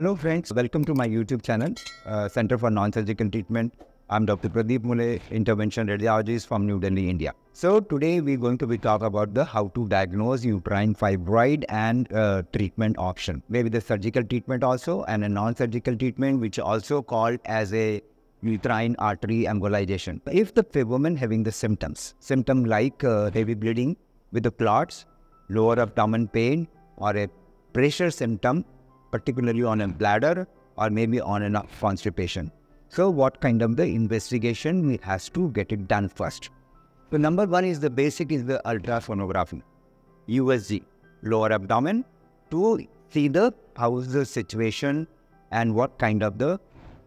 Hello, friends. Welcome to my YouTube channel, uh, Center for Non-Surgical Treatment. I'm Dr. Pradeep Muley, intervention radiologist from New Delhi, India. So today we're going to be talk about the how to diagnose uterine fibroid and uh, treatment option. Maybe the surgical treatment also and a non-surgical treatment, which also called as a uterine artery embolization. If the woman having the symptoms, symptom like uh, heavy bleeding with the clots, lower abdomen pain, or a pressure symptom particularly on a bladder or maybe on a constipation. So what kind of the investigation we has to get it done first. So number one is the basic is the ultrasonography, USG, lower abdomen to see the how is the situation and what kind of the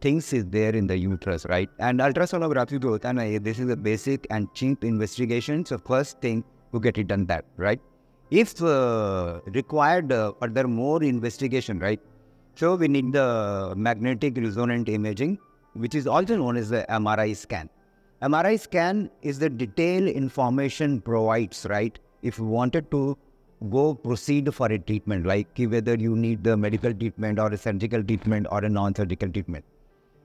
things is there in the uterus, right? And ultrasonography this is the basic and cheap investigation. So first thing to get it done that, right? If uh, required uh, further more investigation, right? So we need the magnetic resonant imaging, which is also known as the MRI scan. MRI scan is the detailed information provides, right? If you wanted to go proceed for a treatment, like whether you need the medical treatment or a surgical treatment or a non-surgical treatment.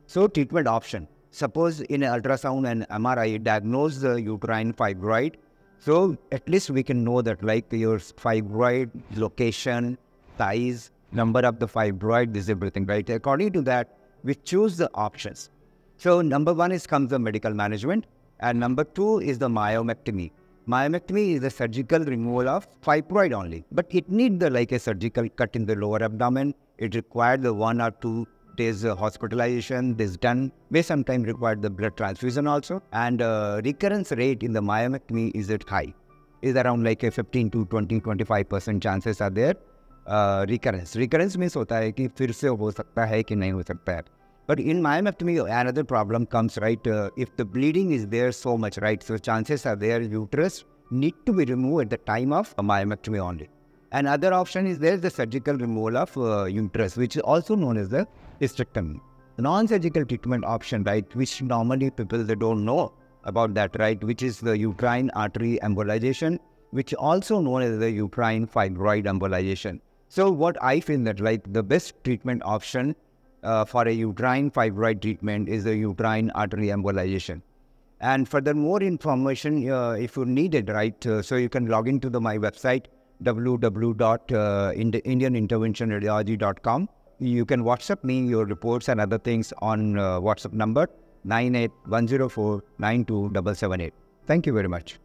So treatment option. Suppose in ultrasound and MRI diagnose the uterine fibroid so at least we can know that like your fibroid location, size, number of the fibroid, this everything, right? According to that, we choose the options. So number one is comes the medical management and number two is the myomectomy. Myomectomy is the surgical removal of fibroid only, but it need the like a surgical cut in the lower abdomen. It required the one or two days uh, hospitalization. This done may sometimes require the blood transfusion also. And uh, recurrence rate in the myomectomy is it high? Is around like a 15 to 20, 25 percent chances are there. Uh, recurrence. Recurrence means होता है कि फिर से हो सकता है कि नहीं हो सकता है. But in myomectomy, another problem comes, right? Uh, if the bleeding is there so much, right? So chances are there uterus need to be removed at the time of a myomectomy only. Another option is there the surgical removal of uh, uterus, which is also known as the hysterectomy. Non-surgical treatment option, right, which normally people they don't know about that, right, which is the uterine artery embolization, which also known as the uterine fibroid embolization. So what I feel that like the best treatment option uh, for a uterine fibroid treatment is the uterine artery embolization. And further more information, uh, if you need it, right, uh, so you can log into the my website www.indianinterventionradiology.com. You can WhatsApp me your reports and other things on uh, WhatsApp number 98104 Thank you very much.